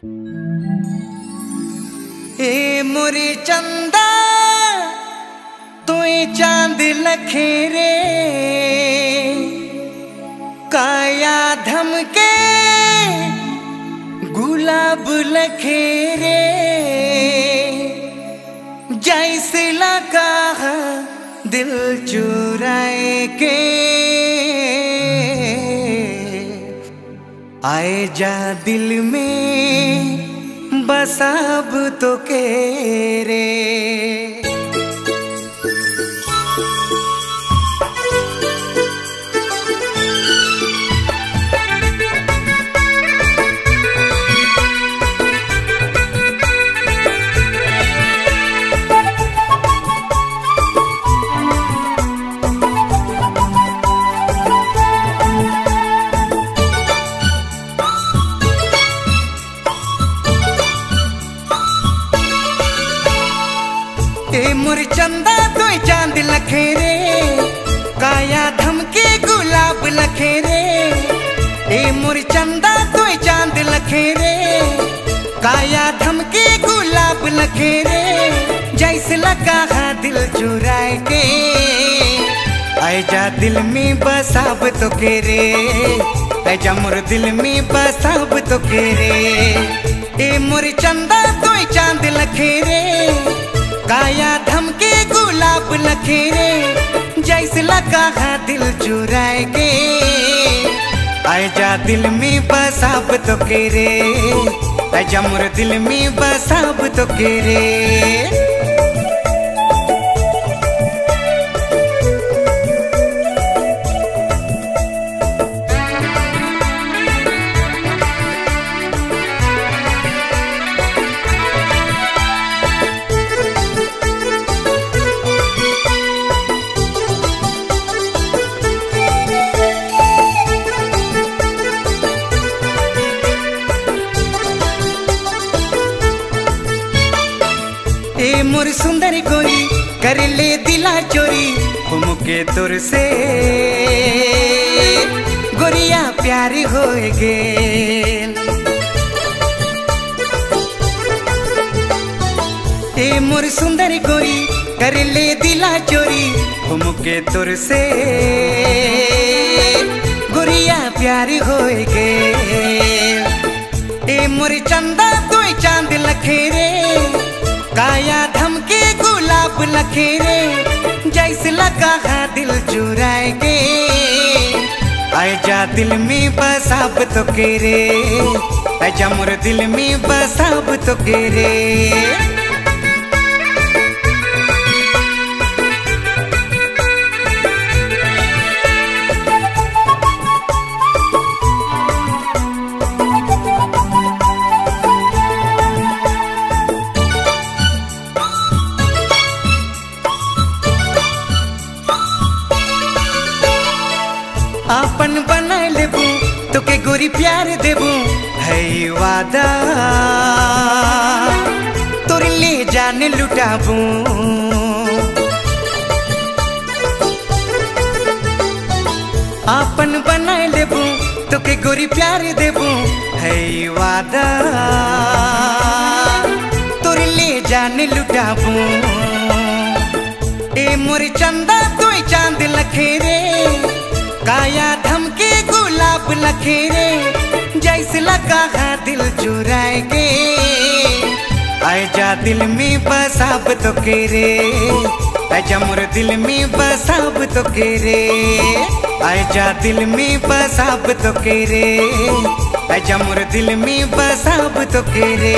ए मोरे चंदा तू चाँद लखेरे। काया धमके, गुलाब लखेरे। जैसे लगा दिल चुराए के। आए जा दिल में बसाब तो के रे मुर चंदा तो चाँद लखेरे, काया धमके गुलाब लखेरे। ए मुर चंदा तो चाँद लखेरे, काया धमके गुलाब लखेरे। जैसे लगा दिल चुराए के, आए दिल में बसाब तो के रे आए जा मुर दिल में बसाब तो के रे ए मुर चंदा तो चाँद लखेरे काया धमके गुलाब लखेरे, जैसे लगा है दिल चुराए के आजा दिल में बसाब तो के रे आए जा मुर दिल में बसाब तो के रे ए मोर सुंदर गोरी कर ले दिला चोरी घुमके तुर से। गोरिया प्यार हो गे ए मोर सुंदर गोरी कर ले दिला चोरी घुमके तुर से। गोरिया प्यार हो गे ए मोर चंदा तू चाँद लखेरे लखेरे जैसे लगा है दिल चुराए गे आए जा दिल में बस, अब तो के रे आए जा मोर दिल में बस, अब तो के रे आपन बना लेबू तो के गोरी प्यार देबू। है वादा, तोर ले जाने लुटाबू। आपन बना लेबू तो के गोरी प्यार देबू। है वादा, तोर ले जाने लुटाबू। ए मोर चंदा तू चाँद लखेरे। काया धमके, गुलाब लखेरे जैसे लगा हा दिल चुराए के आए जा दिल में बसाब तो के रे आए जा मोर दिल में बसाब तो के रे आए जा दिल में बसाब तो के रे आए जा मोर दिल में बसाब तो के रे